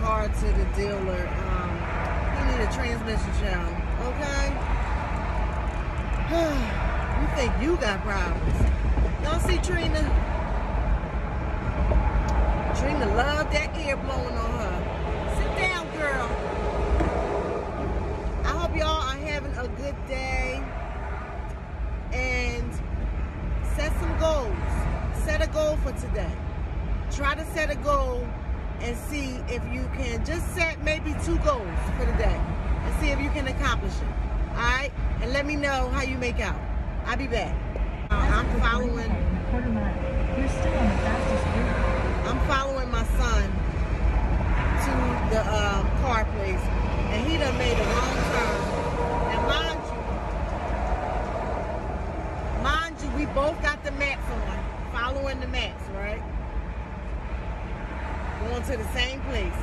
car to the dealer. Um, he need a transmission change. Okay. you think you got problems? Y'all see Trina? Trina love that air blowing on her. Sit down, girl. I hope y'all are having a good day and set some goals. Set a goal for today. Try to set a goal and see if you can just set maybe two goals for the day and see if you can accomplish it. All right? And let me know how you make out. I'll be back. Uh, I'm following. You're still on the fastest route. I'm following my son to the um, car place, and he done made a wrong turn. And mind you, mind you, we both got the maps on, following the maps, right? Going to the same place.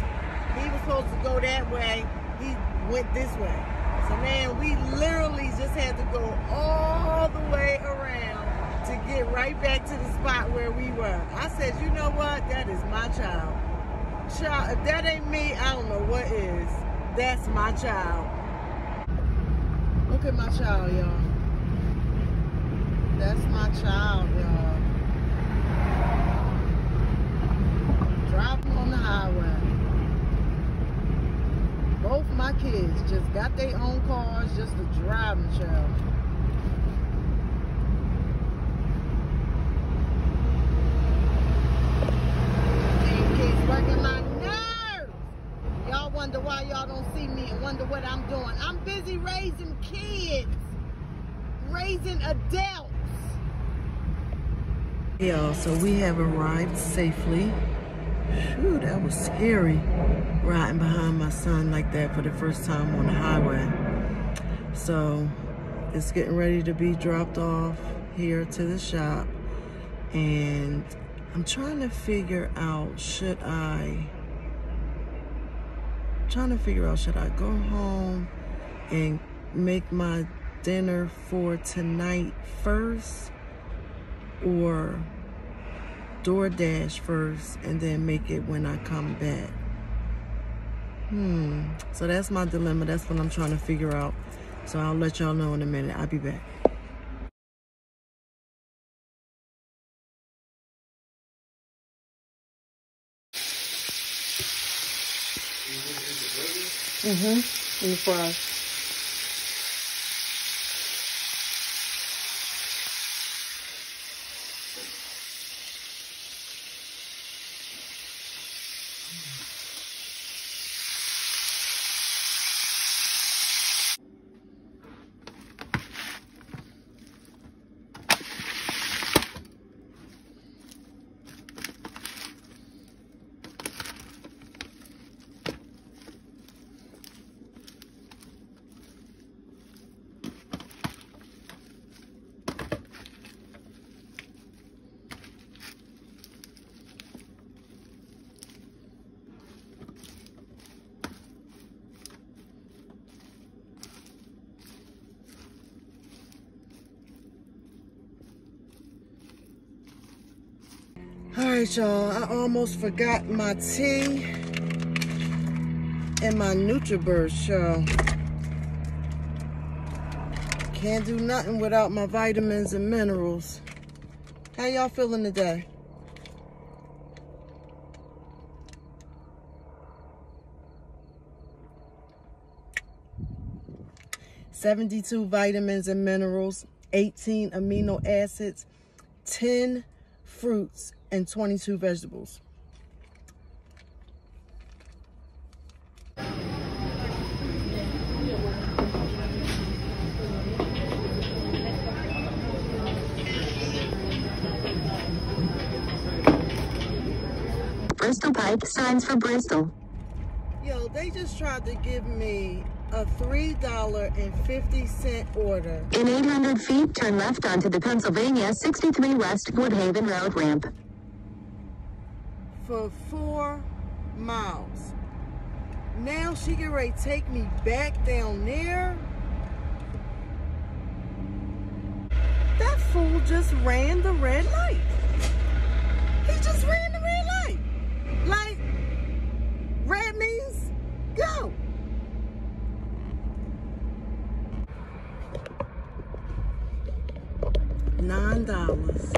He was supposed to go that way. He went this way. So man, we literally just had to go all the way around to get right back to the spot where we were. I said, you know what? That is my child. Child, if that ain't me, I don't know what is. That's my child. Look at my child, y'all. That's my child, y'all. Driving on the highway. Both my kids just got their own cars just to drive the child. Wonder why y'all don't see me and wonder what I'm doing. I'm busy raising kids, raising adults. Y'all, so we have arrived safely. Phew, that was scary riding behind my son like that for the first time on the highway. So it's getting ready to be dropped off here to the shop. And I'm trying to figure out, should I, trying to figure out, should I go home and make my dinner for tonight first or DoorDash first and then make it when I come back. Hmm. So that's my dilemma. That's what I'm trying to figure out. So I'll let y'all know in a minute. I'll be back. Mm-hmm. And the fries. Right, y'all. I almost forgot my tea and my NutriBurst, y'all. Can't do nothing without my vitamins and minerals. How y'all feeling today? Seventy-two vitamins and minerals, eighteen amino acids, ten fruits, and 22 vegetables. Bristol Pike signs for Bristol. They just tried to give me a $3.50 order. In 800 feet, turn left onto the Pennsylvania 63 West Woodhaven Road ramp. for four miles. Now she get ready to take me back down there. That fool just ran the red light. He just ran the red light. Like, red means nine dollars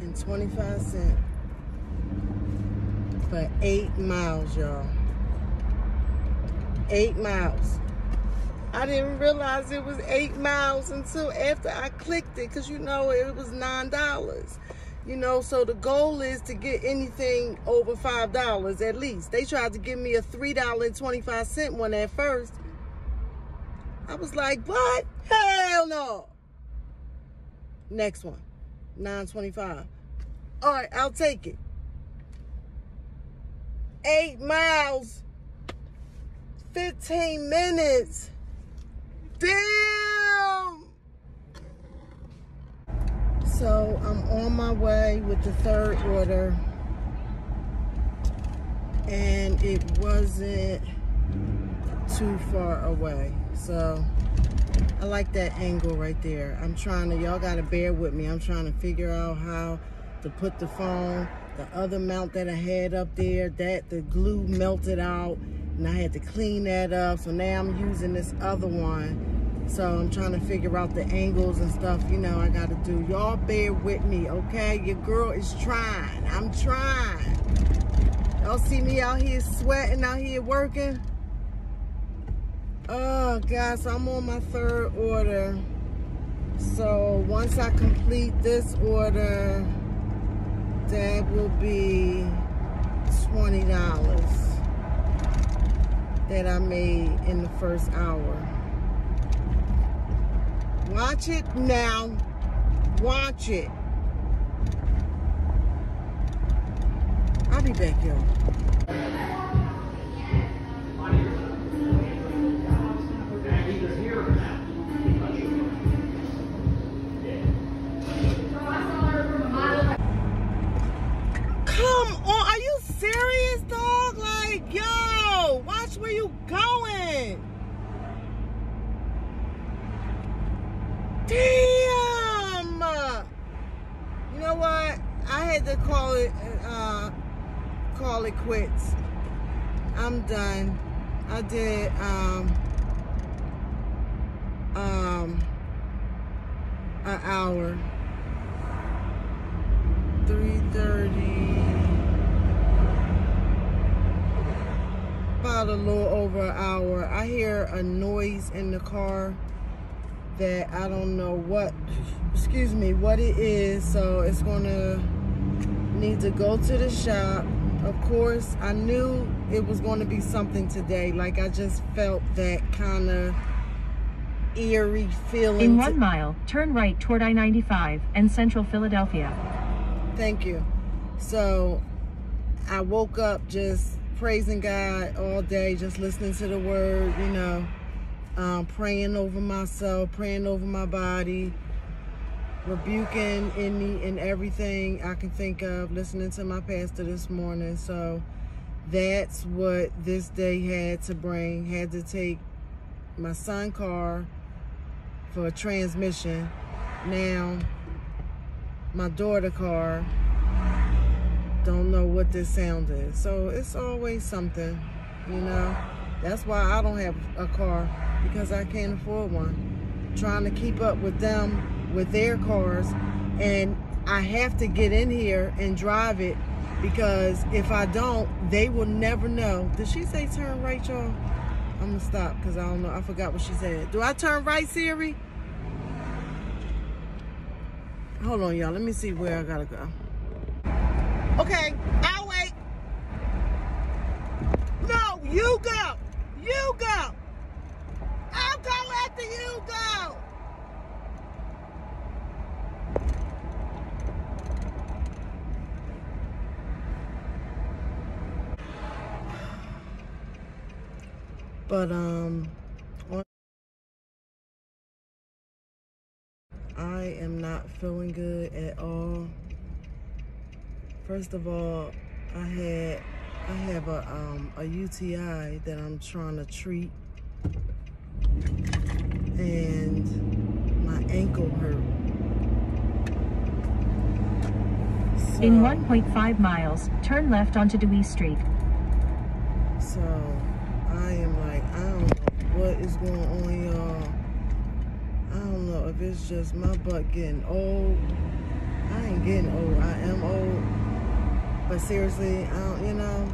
and 25 cents for eight miles, y'all. Eight miles. I didn't realize it was eight miles until after I clicked it because you know it was nine dollars. You know, so the goal is to get anything over five dollars at least. They tried to give me a three dollar and twenty five cent one at first. I was like, what? Hell no. Next one, nine twenty five. All right, I'll take it. Eight miles, fifteen minutes. Damn. So I'm on my way with the third order. And it wasn't too far away. So I like that angle right there. I'm trying to, y'all gotta bear with me. I'm trying to figure out how to put the phone, the other mount that I had up there, that the glue melted out and I had to clean that up. So now I'm using this other one. So I'm trying to figure out the angles and stuff, you know, I gotta do. Y'all bear with me, okay? Your girl is trying. I'm trying. Y'all see me out here sweating, out here working? Oh, God, so I'm on my third order. So once I complete this order, that will be $20 that I made in the first hour. Watch it now. Watch it. I'll be back, y'all. You going. Damn! You know what? I had to call it, uh, call it quits. I'm done. I did, um, um, an hour. 3.30. About a little over an hour. I hear a noise in the car that I don't know what, excuse me, what it is. So it's gonna need to go to the shop. Of course, I knew it was going to be something today. Like I just felt that kind of eerie feeling. In one mile, turn right toward I-95 and Central Philadelphia. Thank you. So I woke up just praising God all day, just listening to the word, you know, um, praying over myself, praying over my body, rebuking any and everything I can think of, listening to my pastor this morning. So that's what this day had to bring. Had to take my son car for a transmission. Now my daughter car don't know what this sound is. So it's always something you know? That's why i don't have a car because i can't afford one. Trying to keep up with them with their cars and i have to get in here and drive it because if i don't they will never know. Did she say turn right y'all? I'm gonna stop because i don't know. I forgot what she said. Do i turn right siri? Hold on, y'all. Let me see where I gotta go. Okay, I'll wait. No, you go. You go. I'll go after you go. But um I am not feeling good at all. First of all, I had I have a um, a UTI that I'm trying to treat, and my ankle hurt. In 1.5 miles, turn left onto Dewey Street. So I am like, I don't know what is going on, y'all. I don't know if it's just my butt getting old. I ain't getting old. I old. But seriously, I don't, you know,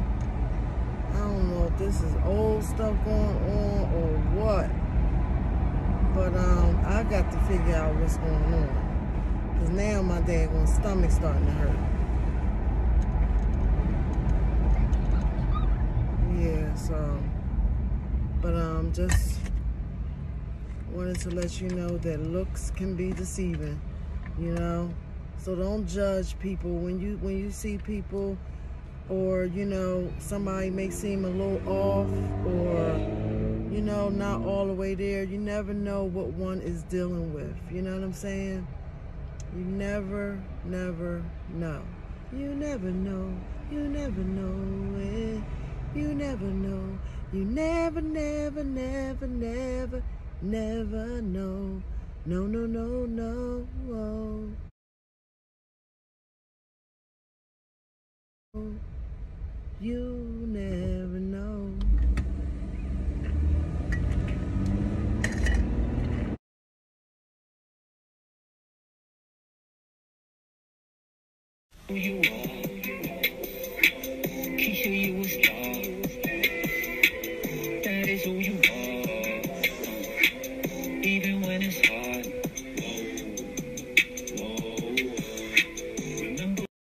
I don't know if this is old stuff going on or what. But um, I got to figure out what's going on. Because now my daggone stomach's starting to hurt. Yeah, so, but um, just wanted to let you know that looks can be deceiving, you know. So don't judge people when you when you see people or you know somebody may seem a little off or you know not all the way there. You never know what one is dealing with. You know what I'm saying? You never, never know. You never know. You never know it. You never know. You never, never, never, never, never know. No, no, no, no. You never know. who you are.